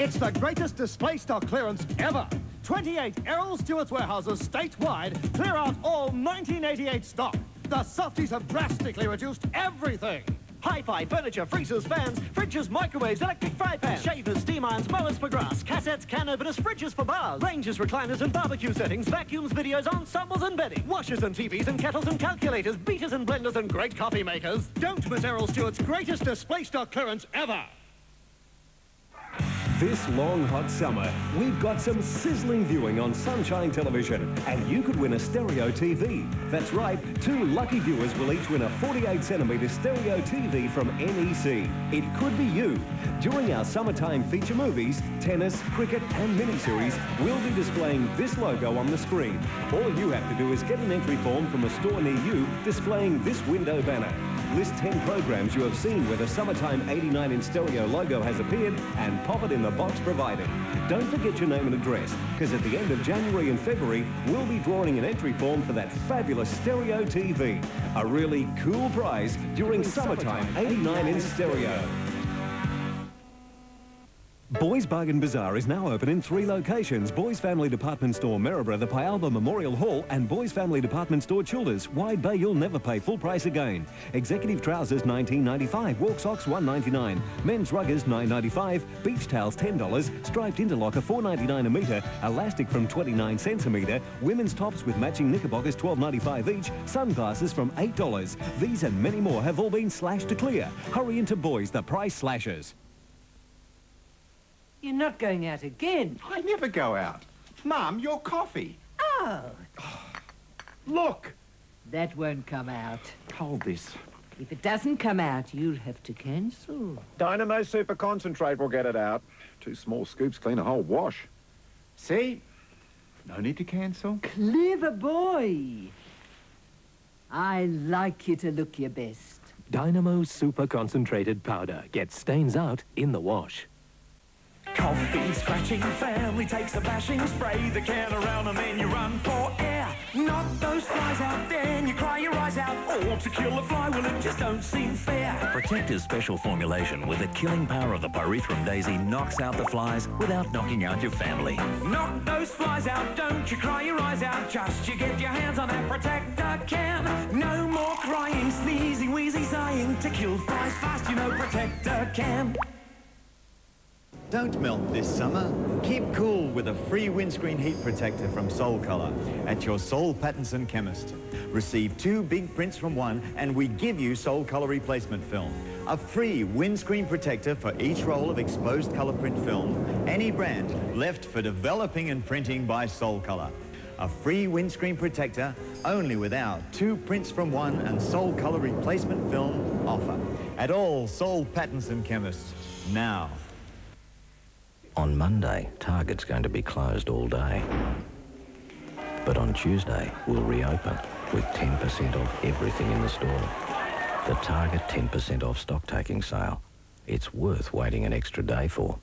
It's the greatest display stock clearance ever. 28 Errol Stewart's warehouses statewide clear out all 1988 stock. The softies have drastically reduced everything. Hi-fi, furniture, freezers, fans, fridges, microwaves, electric fry pans, shavers, steam irons, mowers for grass, cassettes, can openers, fridges for bars, ranges, recliners and barbecue settings, vacuums, videos, ensembles and bedding, washers and TVs and kettles and calculators, beaters and blenders and great coffee makers. Don't miss Errol Stewart's greatest display stock clearance ever. This long, hot summer, we've got some sizzling viewing on Sunshine Television, and you could win a stereo TV. That's right, two lucky viewers will each win a 48 centimetre stereo TV from NEC. It could be you. During our summertime feature movies, tennis, cricket, and miniseries, we'll be displaying this logo on the screen. All you have to do is get an entry form from a store near you displaying this window banner. List 10 programs you have seen where the Summertime 89 in stereo logo has appeared and pop it in the box provided. Don't forget your name and address, because at the end of January and February, we'll be drawing an entry form for that fabulous stereo TV. A really cool prize during Summertime 89 in stereo. Boys Bargain Bazaar is now open in three locations. Boys Family Department Store Maryborough, the Pialba Memorial Hall and Boys Family Department Store Childers. Wide Bay, you'll never pay full price again. Executive trousers, 19.95. Walk socks, 1.99. Men's ruggers, 9.95. Beach towels, $10. Striped interlocker, 4.99 a metre. Elastic from 29 cents a metre. Women's tops with matching knickerbockers, $12.95 each. Sunglasses from $8. These and many more have all been slashed to clear. Hurry into Boys, the price slashers. You're not going out again. I never go out. Mum, your coffee. Oh. oh, Look. that won't come out. Hold this. If it doesn't come out, you'll have to cancel. Dynamo Super Concentrate will get it out. Two small scoops clean a whole wash. See? No need to cancel. Clever boy. I like you to look your best. Dynamo Super Concentrated Powder gets stains out in the wash. Coffee scratching family takes a bashing. Spray the can around and then you run for air. Knock those flies out then you cry your eyes out. To kill a fly well it just don't seem fair. Protector's special formulation with the killing power of the pyrethrum daisy knocks out the flies without knocking out your family. knock those flies out don't you cry your eyes out. Just you get your hands on that protector can. No more crying sneezing wheezing sighing to kill flies fast you know protector can Don't melt this summer. Keep cool with a free windscreen heat protector from Soul Color at your Soul Pattinson chemist. Receive two big prints from one and we give you Soul Color replacement film. A free windscreen protector for each roll of exposed color print film, any brand, left for developing and printing by Soul Color. A free windscreen protector only with our two prints from one and Soul Color replacement film offer at all Soul Pattinson chemists now. On Monday, Target's going to be closed all day. But on Tuesday, we'll reopen with 10% off everything in the store. The Target 10% off stock taking sale. It's worth waiting an extra day for.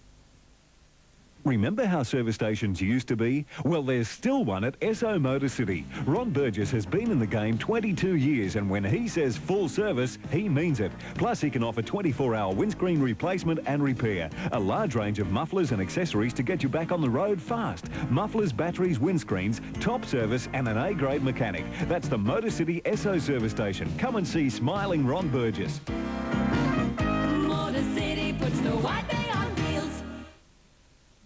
Remember how service stations used to be? Well, there's still one at Esso Motor City. Ron Burgess has been in the game 22 years, and when he says full service, he means it. Plus, he can offer 24-hour windscreen replacement and repair, a large range of mufflers and accessories to get you back on the road fast. Mufflers, batteries, windscreens, top service, and an A-grade mechanic. That's the Motor City Esso service station. Come and see smiling Ron Burgess.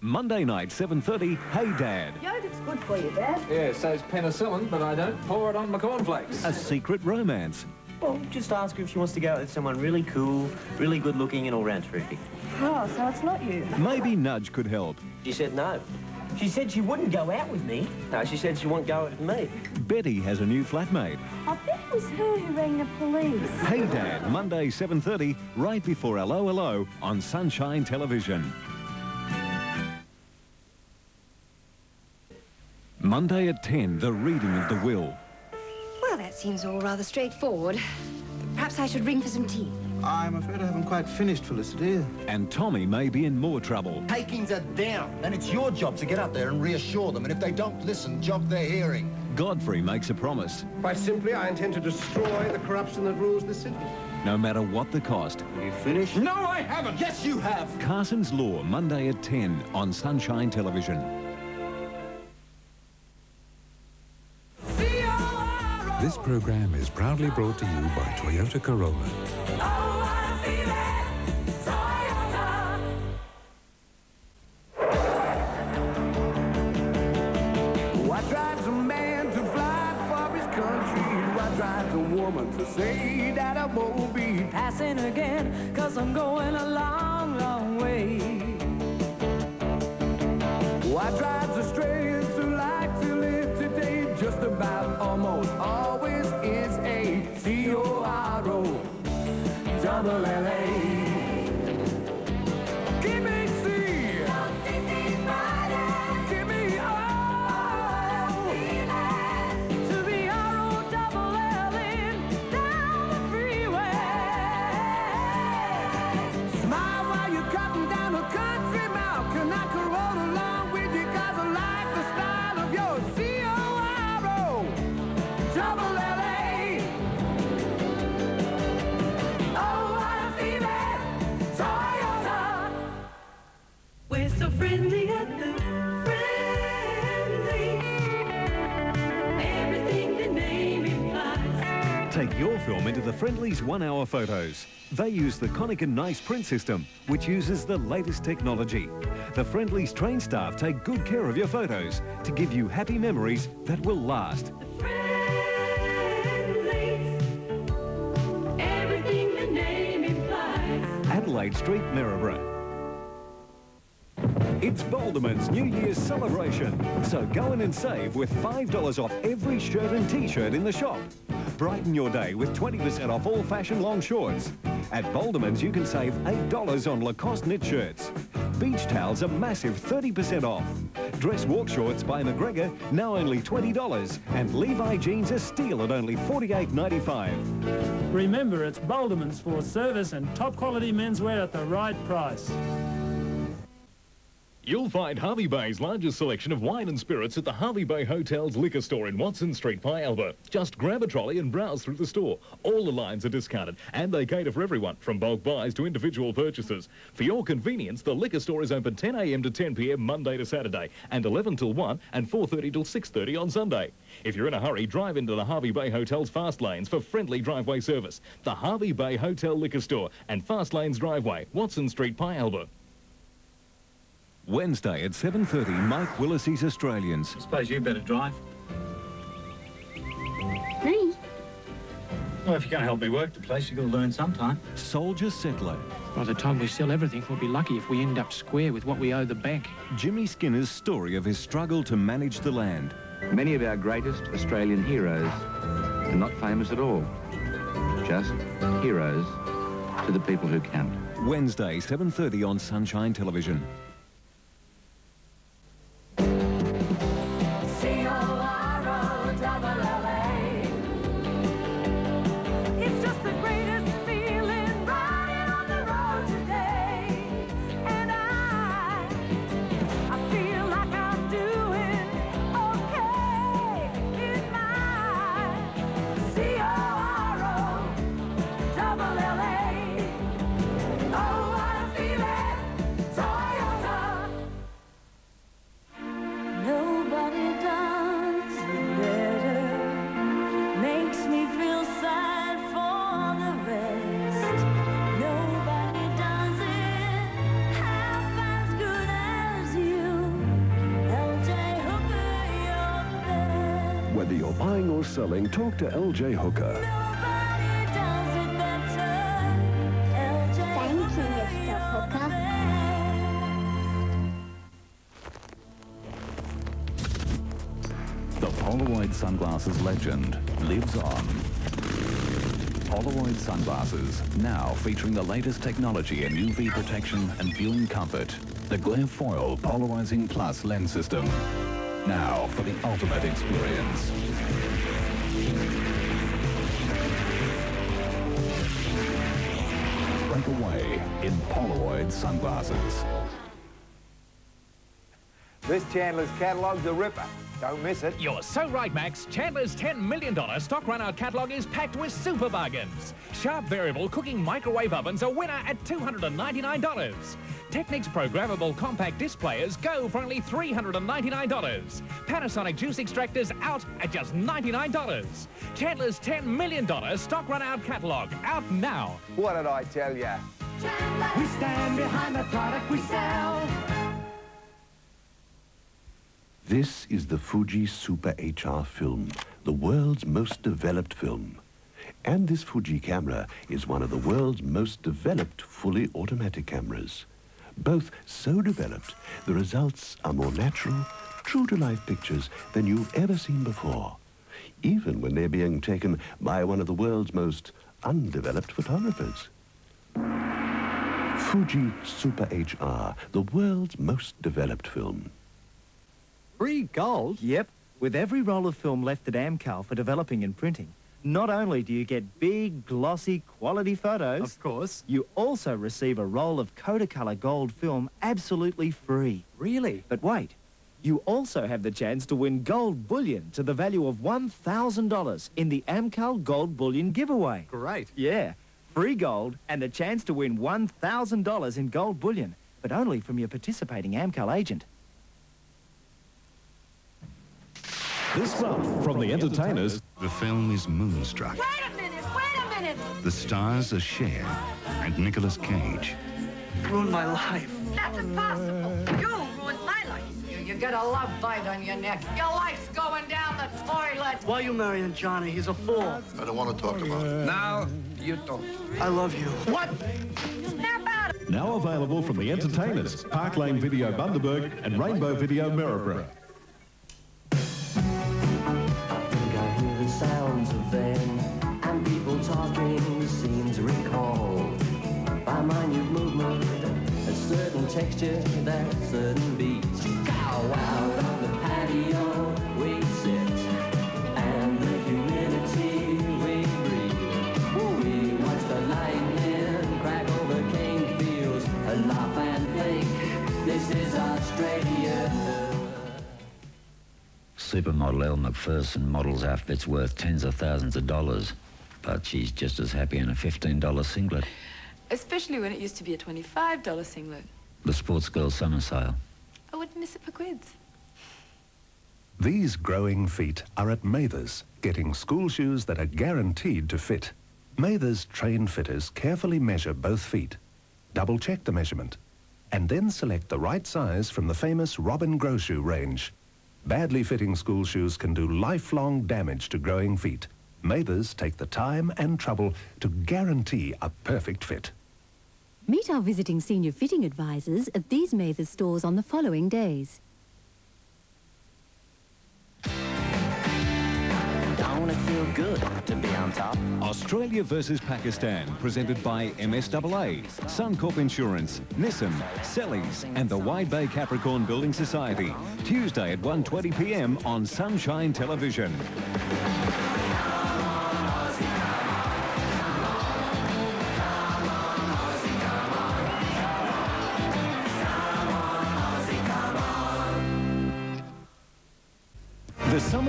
Monday night, 7.30, Hey Dad. Yogurt's good for you, Dad. Yeah, saves penicillin, but I don't pour it on my cornflakes. A secret romance. Well, just ask her if she wants to go out with someone really cool, really good looking, and all round terrific. Oh, so it's not you. Maybe Nudge could help. She said no. She said she wouldn't go out with me. No, she said she won't go out with me. Betty has a new flatmate. I bet it was her who rang the police. Hey Dad, Monday 7.30, right before Hello Hello on Sunshine Television. Monday at 10, the reading of the will. Well, that seems all rather straightforward. Perhaps I should ring for some tea. I'm afraid I haven't quite finished, Felicity. And Tommy may be in more trouble. Takings are down, and it's your job to get up there and reassure them, and if they don't listen, jog their hearing. Godfrey makes a promise. Quite simply, I intend to destroy the corruption that rules the city. no matter what the cost. You finished? No, I haven't. Yes, you have. Carson's Law, Monday at 10 on Sunshine Television. This program is proudly brought to you by Toyota Corolla. Double L-A. Give your film into the Friendly's one-hour photos. They use the Konica Nice print system, which uses the latest technology. The Friendly's trained staff take good care of your photos to give you happy memories that will last. Everything the name implies. Adelaide Street, Maryborough. It's Boldeman's New Year's celebration, so go in and save with $5 off every shirt and t-shirt in the shop. Brighten your day with 20% off all fashion long shorts. At Boldeman's, you can save $8 on Lacoste knit shirts. Beach towels a massive 30% off. Dress walk shorts by McGregor, now only $20. And Levi jeans a steal at only $48.95. Remember, it's Boldeman's for service and top quality menswear at the right price. You'll find Hervey Bay's largest selection of wine and spirits at the Hervey Bay Hotel's liquor store in Watson Street, Pialba. Just grab a trolley and browse through the store. All the lines are discounted and they cater for everyone, from bulk buys to individual purchases. For your convenience, the liquor store is open 10am to 10pm Monday to Saturday and 11 till 1 and 4.30 till 6.30 on Sunday. If you're in a hurry, drive into the Hervey Bay Hotel's fast lanes for friendly driveway service. The Hervey Bay Hotel Liquor Store and Fast Lanes Driveway, Watson Street, Pialba. Wednesday at 7.30, Mike Willesee's Australians. I suppose you better drive. Me? Well, if you're going to help me work the place, you've got to learn sometime. Soldier Settler. By the time we sell everything, we'll be lucky if we end up square with what we owe the bank. Jimmy Skinner's story of his struggle to manage the land. Many of our greatest Australian heroes are not famous at all. Just heroes to the people who count. Wednesday, 7.30 on Sunshine Television. You're buying or selling, talk to LJ Hooker. Nobody does it better. LJ Thank you, Mr. Hooker. The Polaroid sunglasses legend lives on. Polaroid sunglasses, now featuring the latest technology in UV protection and viewing comfort. The Glare Foil Polarizing Plus lens system. Now for the ultimate experience. Break away in Polaroid sunglasses. This Chandler's catalogue's a ripper. Don't miss it. You're so right, Max. Chandler's $10 million stock run-out catalogue is packed with super bargains. Sharp variable cooking microwave ovens are winner at $299. Technics programmable compact disc players go for only $399. Panasonic juice extractors out at just $99. Chandler's $10 million stock run-out catalogue out now. What did I tell ya? We stand behind the product we sell. This is the Fuji Super HR film, the world's most developed film. And this Fuji camera is one of the world's most developed fully automatic cameras. Both so developed, the results are more natural, true-to-life pictures than you've ever seen before, even when they're being taken by one of the world's most undeveloped photographers. Fuji Super HR, the world's most developed film. Free gold? Yep. With every roll of film left at Amcal for developing and printing, not only do you get big, glossy, quality photos... Of course. You also receive a roll of Kodacolor gold film absolutely free. Really? But wait. You also have the chance to win gold bullion to the value of $1,000 in the Amcal Gold Bullion giveaway. Great. Yeah. Free gold and the chance to win $1,000 in gold bullion, but only from your participating Amcal agent. This month, from the entertainers, The film is Moonstruck. Wait a minute, wait a minute. The stars are Cher and Nicolas Cage. Ruined my life. That's impossible. You ruined my life. You, you get a love bite on your neck. Your life's going down the toilet. Why are you marrying Johnny? He's a fool. I don't want to talk about it. Now, you don't. I love you. What? Snap out of now available from the entertainers, Park Lane Video Bundaberg and Rainbow Video Maryborough. Certain texture, that certain beat. Go out on the patio, we sit, and the humidity we breathe. We watch the lightning crack over cane fields, laugh and think this is Australia. Supermodel Elle Macpherson models outfits worth tens of thousands of dollars, but she's just as happy in a $15 singlet. Especially when it used to be a $25 singlet. The Sportsgirl Summer Sale. I wouldn't miss it for quids. These growing feet are at Mathers, getting school shoes that are guaranteed to fit. Mathers trained fitters carefully measure both feet, double check the measurement, and then select the right size from the famous Robin Grow shoe range. Badly fitting school shoes can do lifelong damage to growing feet. Mathers take the time and trouble to guarantee a perfect fit. Meet our visiting senior fitting advisors at these Mathers stores on the following days. Don't it feel good to be on top? Australia versus Pakistan, presented by MSAA, Suncorp Insurance, Nissan, Selleys, and the Wide Bay Capricorn Building Society. Tuesday at 1:20 p.m. on Sunshine Television.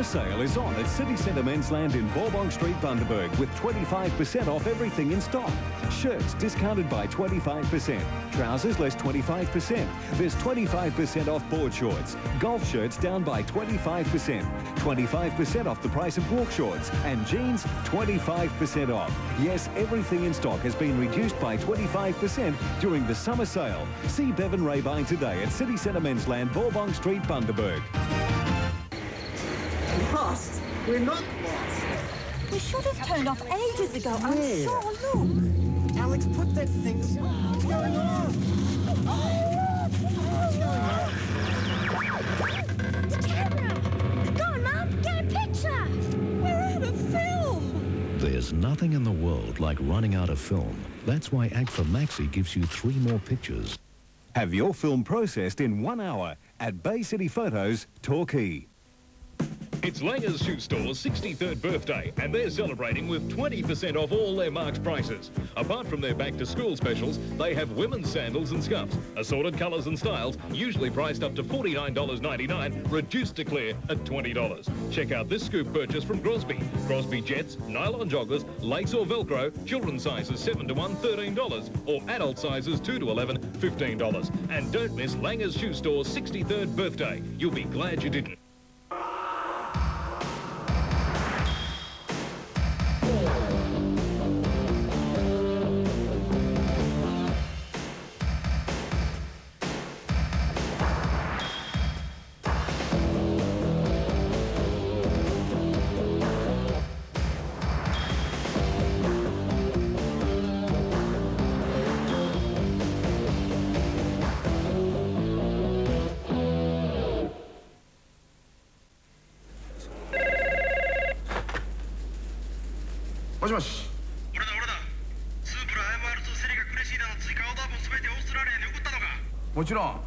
Summer sale is on at City Centre Mensland in Bourbong Street, Bundaberg, with 25% off everything in stock. Shirts discounted by 25%. Trousers less 25%. There's 25% off board shorts. Golf shirts down by 25%. 25% off the price of walk shorts. And jeans, 25% off. Yes, everything in stock has been reduced by 25% during the summer sale. See Bevan Rabine today at City Centre Men's Land, Bourbong Street, Bundaberg. Lost? We're not lost. We should have turned off ages ago. I'm Where? sure. Look. Alex, put that thing. What's going on? The camera. Go on, Mum. Get a picture. We're out of film. There's nothing in the world like running out of film. That's why Agfa Maxi gives you three more pictures. Have your film processed in one hour at Bay City Photos, Torquay. It's Langer's Shoe Store's 63rd birthday, and they're celebrating with 20% off all their March prices. Apart from their back-to-school specials, they have women's sandals and scuffs, assorted colours and styles, usually priced up to $49.99, reduced to clear at $20. Check out this scoop purchase from Grosby. Grosby Jets, nylon joggers, lace or Velcro, children's sizes 7 to 1, $13, or adult sizes 2 to 11, $15. And don't miss Langer's Shoe Store's 63rd birthday. You'll be glad you didn't. もちろん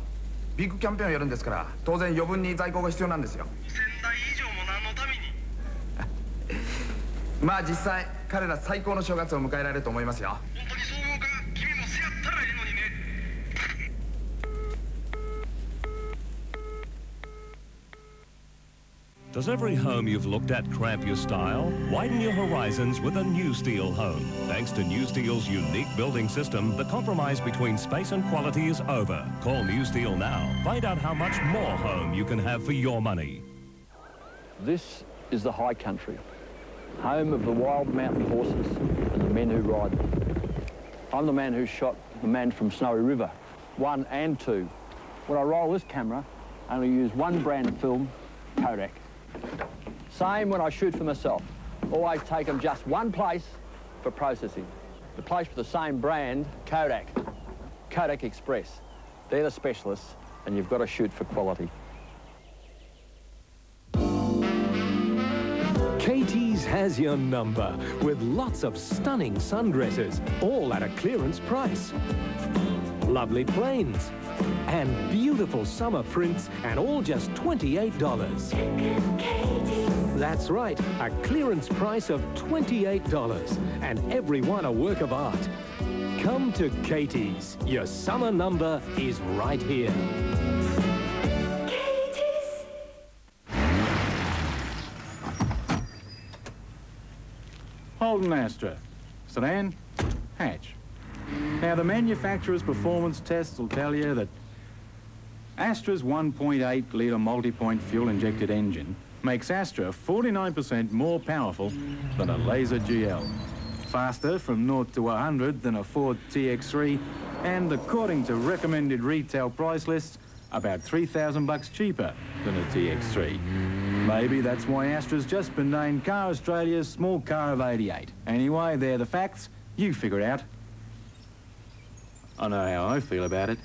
ビッグキャンペーンをやるんですから当然余分に在庫が必要なんですよ。5000台以上も何のために？まあ実際彼ら最高の正月を迎えられると思いますよ Does every home you've looked at cramp your style? Widen your horizons with a Nu-Steel home. Thanks to Nu-Steel's unique building system, the compromise between space and quality is over. Call Nu-Steel now. Find out how much more home you can have for your money. This is the high country, home of the wild mountain horses and the men who ride them. I'm the man who shot the man from Snowy River, one and two. When I roll this camera, I only use one brand of film, Kodak. Same when I shoot for myself. Always take them just one place for processing. The place for the same brand, Kodak. Kodak Express. They're the specialists, and you've got to shoot for quality. Katie's has your number with lots of stunning sundresses, all at a clearance price. Lovely plains and beautiful summer prints, and all just $28. That's right, a clearance price of $28, and every one a work of art. Come to Katie's. Your summer number is right here. Katie's. Holden Astra. Sedan, hatch. Now, the manufacturer's performance tests will tell you that Astra's 1.8 litre multi-point fuel-injected engine makes Astra 49% more powerful than a Laser GL. Faster from 0 to 100 than a Ford TX3, and according to recommended retail price lists, about 3,000 bucks cheaper than a TX3. Maybe that's why Astra's just been named Car Australia's small car of 88. Anyway, they're the facts. You figure it out. I know how I feel about it.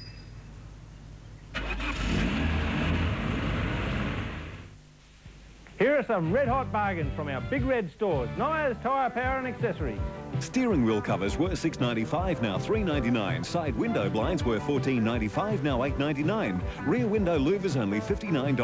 Here are some red-hot bargains from our big red stores. Nioa's Tyrepower and Accessories. Steering wheel covers were $6.95, now $3.99. Side window blinds were $14.95, now $8.99. Rear window louvers only $59.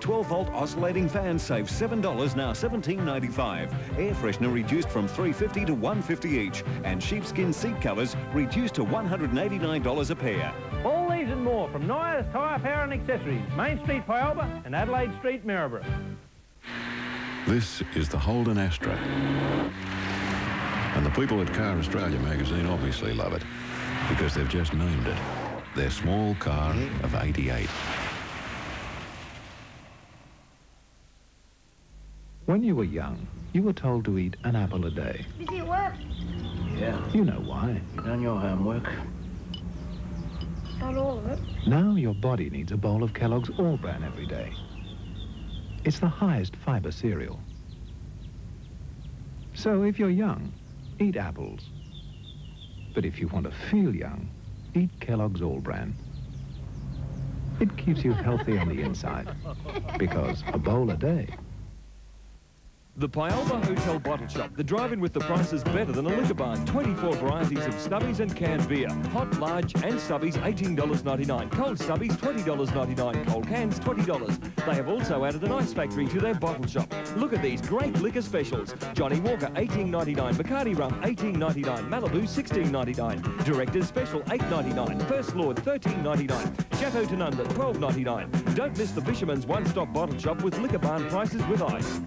12-volt oscillating fans save $7, now $17.95. Air freshener reduced from $3.50 to $1.50 each. And sheepskin seat covers reduced to $189 a pair. All these and more from Nioa's Tyrepower and Accessories. Main Street, Pialba and Adelaide Street, Maryborough. This is the Holden Astra. And the people at Car Australia magazine obviously love it because they've just named it their small car of 88. When you were young, you were told to eat an apple a day. Did it work? Yeah. You know why. You done your homework. Not all of it. Now your body needs a bowl of Kellogg's All Bran every day. It's the highest fiber cereal. So if you're young, eat apples. But if you want to feel young, eat Kellogg's All Bran. It keeps you healthy on the inside, because a bowl a day The Pialba Hotel Bottle Shop, the drive-in with the prices better than a liquor barn. 24 varieties of stubbies and canned beer. Hot, large and stubbies, $18.99. Cold stubbies, $20.99. Cold cans, $20. They have also added an ice factory to their bottle shop. Look at these great liquor specials. Johnnie Walker, $18.99. Bacardi Rum, $18.99. Malibu, $16.99. Director's Special, $8.99. First Lord, $13.99. Chateau Tanunda, $12.99. Don't miss the Fisherman's one-stop bottle shop with liquor barn prices with ice.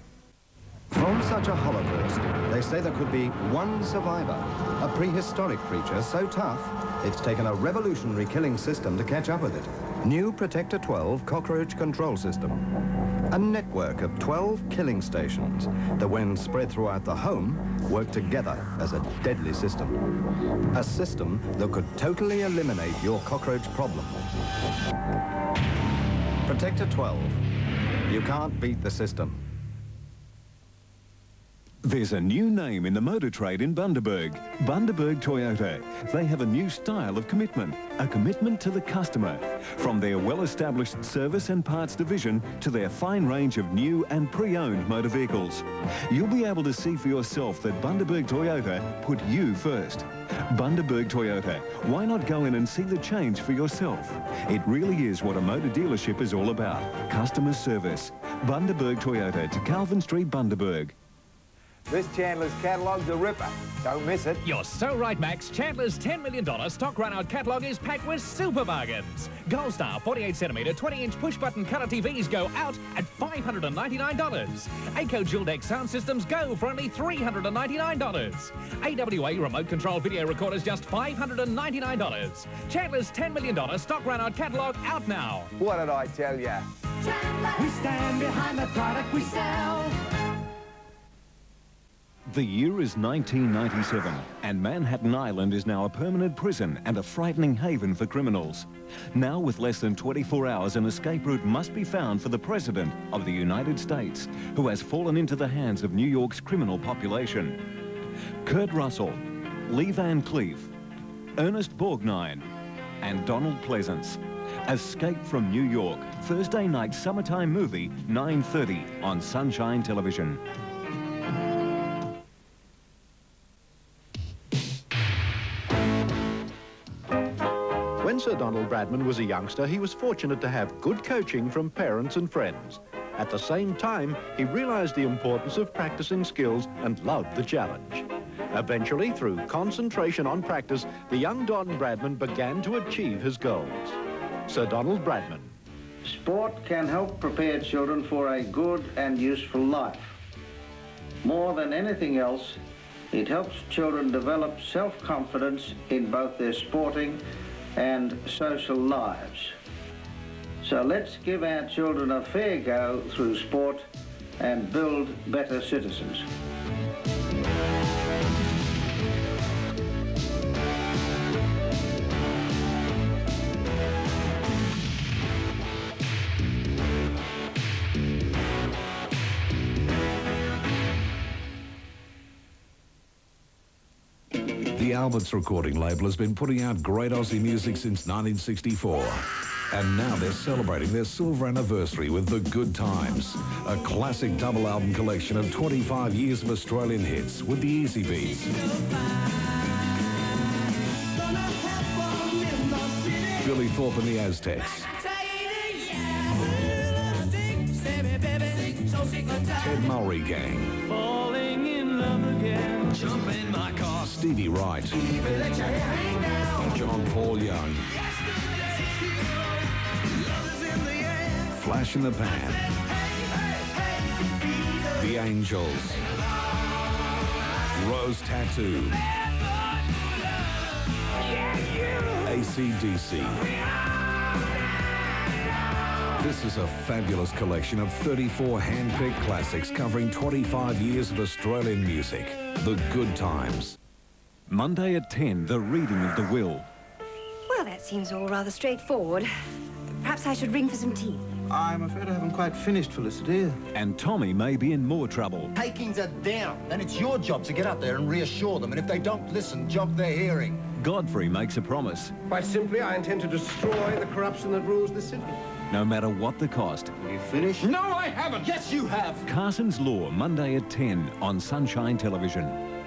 From such a holocaust, they say there could be one survivor, a prehistoric creature so tough, it's taken a revolutionary killing system to catch up with it. New Protector 12 cockroach control system. A network of 12 killing stations that, when spread throughout the home, work together as a deadly system. A system that could totally eliminate your cockroach problem. Protector 12. You can't beat the system. There's a new name in the motor trade in Bundaberg, Bundaberg Toyota. They have a new style of commitment, a commitment to the customer. From their well-established service and parts division to their fine range of new and pre-owned motor vehicles. You'll be able to see for yourself that Bundaberg Toyota put you first. Bundaberg Toyota. Why not go in and see the change for yourself? It really is what a motor dealership is all about. Customer service. Bundaberg Toyota Takalvan Street, Bundaberg. This Chandler's catalog's a ripper. Don't miss it. You're so right, Max. Chandler's $10 million stock run-out catalogue is packed with super bargains. Gold Star 48cm 20-inch push-button colour TVs go out at $599. ACO Dual Deck sound systems go for only $399. AWA remote control video recorders just $599. Chandler's $10 million stock run-out catalogue out now. What did I tell you? We stand behind the product we sell. The year is 1997, and Manhattan Island is now a permanent prison and a frightening haven for criminals. Now, with less than 24 hours, an escape route must be found for the President of the United States, who has fallen into the hands of New York's criminal population. Kurt Russell, Lee Van Cleef, Ernest Borgnine, and Donald Pleasence. Escape from New York, Thursday night summertime movie, 9.30 on Sunshine Television. Sir Donald Bradman was a youngster, he was fortunate to have good coaching from parents and friends. At the same time, he realized the importance of practicing skills and loved the challenge. Eventually, through concentration on practice, the young Don Bradman began to achieve his goals. Sir Donald Bradman. Sport can help prepare children for a good and useful life. More than anything else, it helps children develop self-confidence in both their sporting and social lives. So let's give our children a fair go through sport and build better citizens. Alberts recording label has been putting out great Aussie music since 1964. And now they're celebrating their silver anniversary with The Good Times, a classic double album collection of 25 years of Australian hits with the Easybeats. Billy Thorpe and the Aztecs. Ted Mulry Gang. Falling in love again. Jump in my car. Stevie Wright. John Paul Young. Flash in the Pan. The Angels. Rose Tattoo. AC/DC. This is a fabulous collection of 34 hand-picked classics covering 25 years of Australian music. The Good Times. Monday at 10, the reading of the will. Well, that seems all rather straightforward. Perhaps I should ring for some tea. I'm afraid I haven't quite finished, Felicity. And Tommy may be in more trouble. Takings are down, and it's your job to get up there and reassure them, and if they don't listen, jog their hearing. Godfrey makes a promise. Quite simply, I intend to destroy the corruption that rules the city. No matter what the cost. You finished? No, I haven't. Yes, you have. Carson's Law, Monday at 10 on Sunshine Television.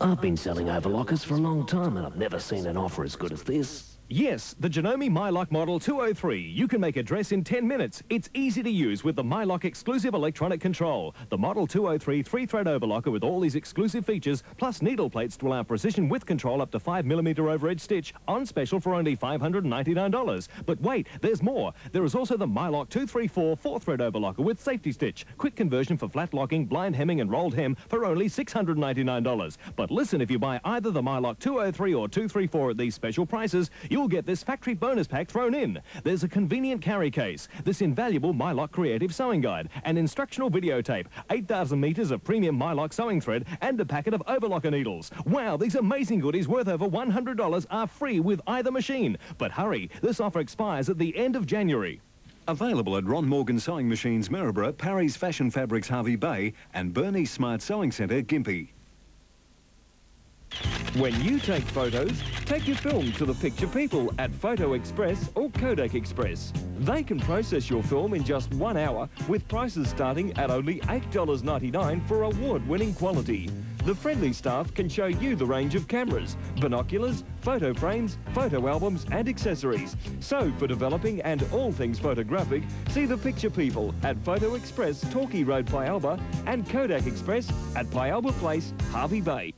I've been selling overlockers for a long time and I've never seen an offer as good as this. Yes, the Janome MyLock Model 203. You can make a dress in 10 minutes. It's easy to use with the MyLock exclusive electronic control. The Model 203 three-thread overlocker with all these exclusive features, plus needle plates to allow precision with control up to 5mm overedge stitch, on special for only $599. But wait, there's more. There is also the MyLock 234 four-thread overlocker with safety stitch. Quick conversion for flat locking, blind hemming and rolled hem for only $699. But listen, if you buy either the MyLock 203 or 234 at these special prices, you'll get this factory bonus pack thrown in. There's a convenient carry case, this invaluable MyLock Creative Sewing Guide, an instructional videotape, 8,000 metres of premium MyLock sewing thread, and a packet of overlocker needles. Wow, these amazing goodies worth over $100 are free with either machine. But hurry, this offer expires at the end of January. Available at Ron Morgan Sewing Machines, Maryborough, Parry's Fashion Fabrics, Hervey Bay, and Bernie's Smart Sewing Centre, Gympie. When you take photos, take your film to the picture people at Photo Express or Kodak Express. They can process your film in just one hour with prices starting at only $8.99 for award-winning quality. The friendly staff can show you the range of cameras, binoculars, photo frames, photo albums and accessories. So for developing and all things photographic, see the picture people at Photo Express, Torquay Road, Pialba and Kodak Express at Pialba Place, Hervey Bay.